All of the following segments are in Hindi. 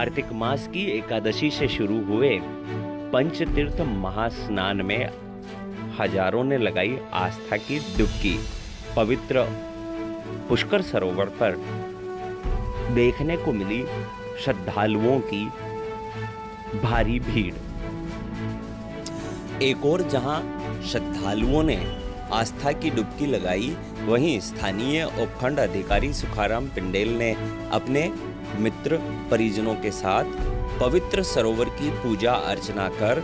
कार्तिक मास की एकादशी से शुरू हुए पंचतीर्थ महास्नान में हज़ारों ने लगाई आस्था की डुबकी। पवित्र पुष्कर सरोवर पर देखने को मिली श्रद्धालुओं की भारी भीड़। एक और जहाँ श्रद्धालुओं ने आस्था की डुबकी लगाई, वहीं स्थानीय उपखंड अधिकारी सुखाराम पिंडेल ने अपने मित्र परिजनों के साथ पवित्र सरोवर की पूजा अर्चना कर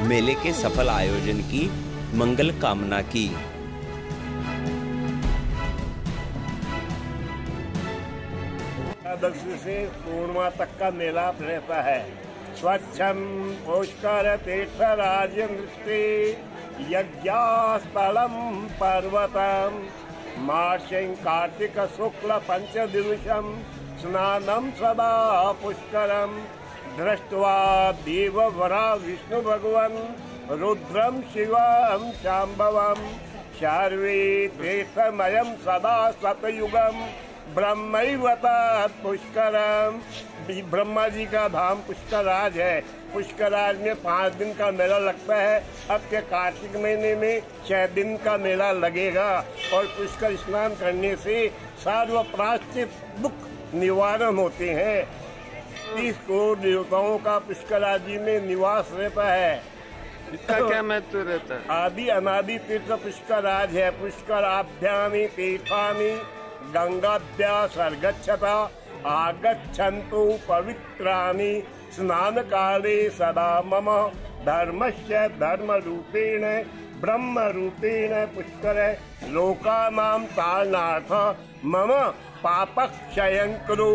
मेले के सफल आयोजन की मंगल कामना की। से पूर्णिमा तक का मेला रहता है। स्वच्छम पुष्कर तीर्थ राज्य नृत्य यज्ञास्थलम पर्वतम। मार्शिंग कार्तिक शुक्ल पंचदिवसम स्नानम सदा पुष्करम। दृष्ट्वा देववरा विष्णु भगवन रुद्रम शिवम शाम्भवम। शार्वी तीर्थमयम सदा सतयुगम। ब्रह्मवतात पुष्करम ब्रह्मा जी का धाम पुष्कराज है। पुष्कराज में पाँच दिन का मेला लगता है। अब के कार्तिक महीने में छह दिन का मेला लगेगा और पुष्कर स्नान करने से सर्व प्राश्चित दुख निवारण होते हैं। तीस करोड़ देवताओं का पुष्कराज जी में निवास रहता है। इसका क्या महत्व रहता है? आदि अनादि तीर्थ पुष्कर राज है। पुष्कर आभ्यामी तीर्थानी गंगाभ्या सर्गछत आगछंत पवित्राणि स्नान काले सदा मम धर्मस्य धर्म रूपेण ब्रह्म रूपेण पुष्कर। लोकानां तारणार्थ मम पापक्षयं कुरु।